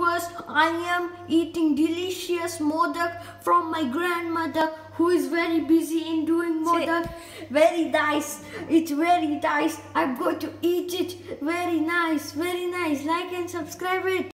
YouTubers. I am eating delicious modak from my grandmother who is very busy in doing modak. Very nice. It's very nice. I'm going to eat it. Very nice. Very nice. Like and subscribe it.